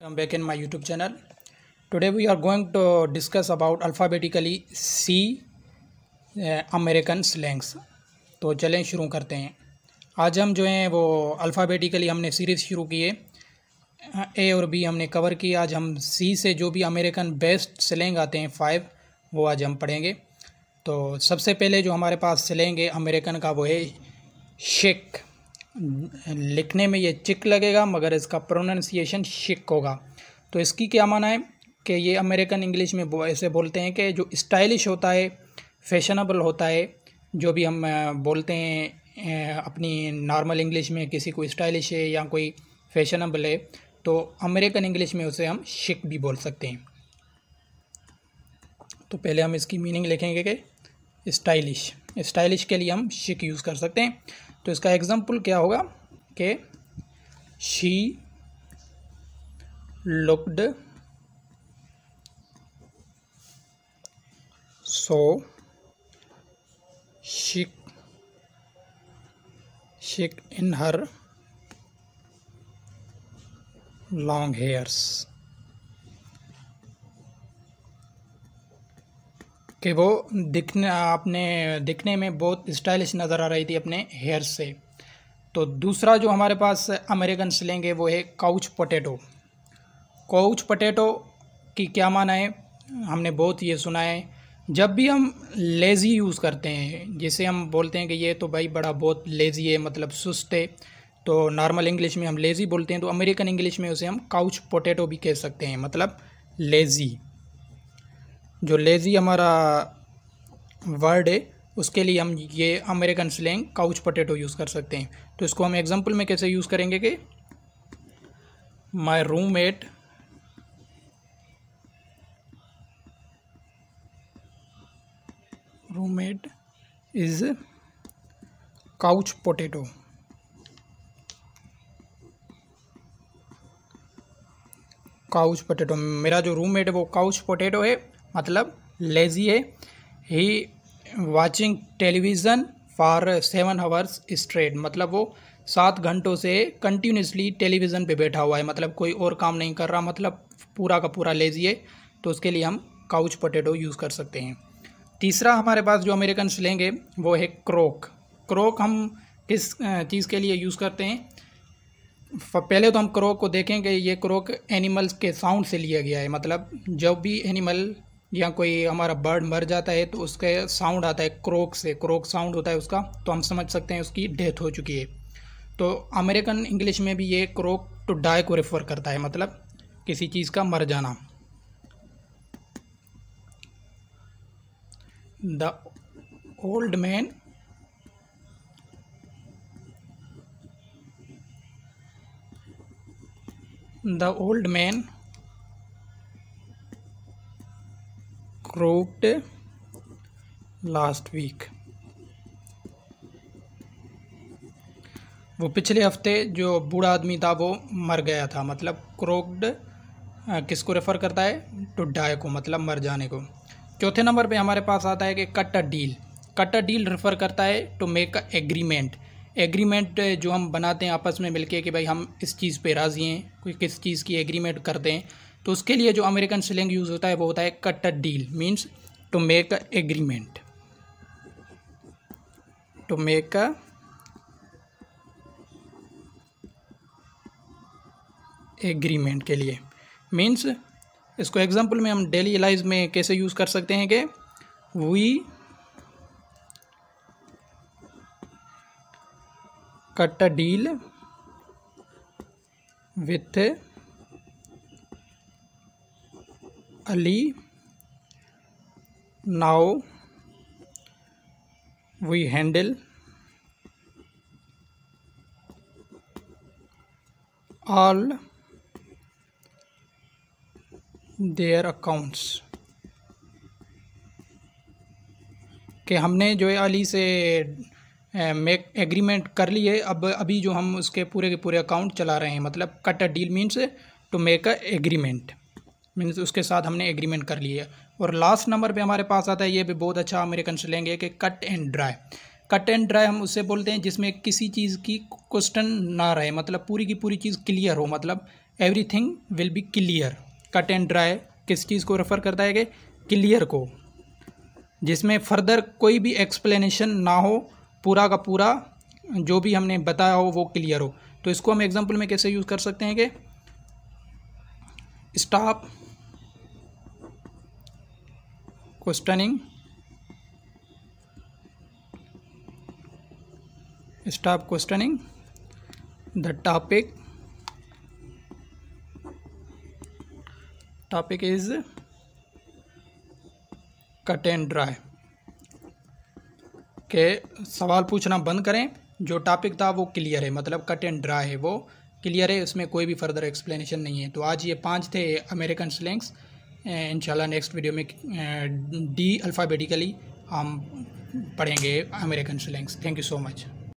I'm back in my YouTube channel. Today we are going to discuss about alphabetically C American uh, slangs तो चलें शुरू करते हैं। आज हम जो हैं वो अल्फ़ाबेटिकली हमने सीरीज़ शुरू किए ए और बी हमने कवर किए आज हम सी से जो भी अमेरिकन बेस्ट स्लैंग आते हैं फाइव वो आज हम पढ़ेंगे। तो सबसे पहले जो हमारे पास स्लैंग है अमेरिकन का वो है शेक लिखने में ये चिक लगेगा, मगर इसका प्रोनाउंसिएशन शिक होगा। तो इसकी क्या माना है कि ये अमेरिकन इंग्लिश में ऐसे बोलते हैं कि जो स्टाइलिश होता है फैशनेबल होता है, जो भी हम बोलते हैं अपनी नॉर्मल इंग्लिश में किसी को स्टाइलिश है या कोई फैशनेबल है तो अमेरिकन इंग्लिश में उसे हम शिक भी बोल सकते हैं। तो पहले हम इसकी मीनिंग लिखेंगे कि स्टाइलिश। स्टाइलिश के लिए हम शिक यूज़ कर सकते हैं। तो इसका एग्ज़ाम्पल क्या होगा? कि शी लुकड सो शिक शिक इन हर लॉन्ग हेयर्स कि वो दिखने, आपने दिखने में बहुत स्टाइलिश नज़र आ रही थी अपने हेयर से। तो दूसरा जो हमारे पास अमेरिकन स्लेंग है वो है काउच पोटैटो काउच पोटैटो की क्या माना है? हमने बहुत ये सुना है। जब भी हम लेज़ी यूज़ करते हैं, जैसे हम बोलते हैं कि ये तो भाई बड़ा बहुत लेज़ी है मतलब सुस्त है तो नॉर्मल इंग्लिश में हम लेज़ी बोलते हैं तो अमेरिकन इंग्लिश में उसे हम काउच पोटैटो भी कह सकते हैं मतलब लेज़ी जो लेज़ी हमारा वर्ड है, उसके लिए हम ये American slang couch potato use कर सकते हैं। तो इसको हम एग्जांपल में कैसे यूज़ करेंगे कि my roommate roommate is couch potato couch potato मेरा जो रूममेट है वो काउच पोटैटो है। मतलब लेजी है। He watching television for seven hours straight मतलब वो सात घंटों से कंटिन्यूसली टेलीविज़न पे बैठा हुआ है। मतलब कोई और काम नहीं कर रहा मतलब पूरा का पूरा लेजी है तो उसके लिए हम काउच पोटैटो यूज़ कर सकते हैं। तीसरा हमारे पास जो अमेरिकन स्लेंग है वो है क्रोक क्रोक हम किस चीज़ के लिए यूज़ करते हैं? पहले तो हम क्रोक को देखेंगे, ये क्रोक एनिमल्स के साउंड से लिया गया है। मतलब जब भी एनिमल या कोई हमारा बर्ड मर जाता है तो उसके साउंड आता है, क्रोक से, क्रोक साउंड होता है उसका तो हम समझ सकते हैं उसकी डेथ हो चुकी है। तो अमेरिकन इंग्लिश में भी ये क्रोक टू डाई को रेफर करता है मतलब किसी चीज़ का मर जाना। The old man the old man croaked last week वो पिछले हफ़्ते जो बूढ़ा आदमी था, वो मर गया था। मतलब क्रोक्ड किसको रेफ़र करता है? टू डाई को मतलब मर जाने को। चौथे नंबर पे हमारे पास आता है कि cut a deal. Cut a deal refer करता है to make a agreement agreement जो हम बनाते हैं आपस में मिलके कि भाई हम इस चीज़ पे राज़ी हैं, कोई किस चीज़ की एग्रीमेंट करते हैं। तो उसके लिए जो अमेरिकन स्लैंग यूज़ होता है, वो होता है cut a deal means to make a agreement to make a agreement के लिए. मीन्स इसको एग्जांपल में हम डेली लाइफ में कैसे यूज़ कर सकते हैं कि we cut a deal with Ali now we handle all their accounts कि हमने जो है अली से मेक एग्रीमेंट कर लिए अब, अभी जो हम उसके पूरे के पूरे अकाउंट चला रहे हैं मतलब cut a deal means to make a agreement means उसके साथ हमने एग्रीमेंट कर लिया और लास्ट नंबर पे हमारे पास आता है, ये भी बहुत अच्छा अमेरिकन स्लैंग है कि cut and dry cut and dry हम उससे बोलते हैं जिसमें किसी चीज़ की क्वेश्चन ना रहे मतलब पूरी की पूरी चीज़ क्लियर हो मतलब everything will be clear cut and dry किस चीज़ को रेफ़र करता है कि क्लियर को, जिसमें फर्दर कोई भी एक्सप्लेनेशन ना हो, पूरा का पूरा जो भी हमने बताया हो, वो क्लियर हो। तो इसको हम एग्जांपल में कैसे यूज़ कर सकते हैं कि stop questioning stop questioning, the topic topic is cut and dry के सवाल पूछना बंद करें, जो टॉपिक था वो क्लियर है मतलब कट एंड ड्राई है वो क्लियर है, उसमें कोई भी फर्दर एक्सप्लेनेशन नहीं है। तो आज ये पाँच थे अमेरिकन स्लैंग्स इंशाल्लाह नेक्स्ट वीडियो में डी अल्फ़ाबेटिकली हम पढ़ेंगे American slangs thank you so much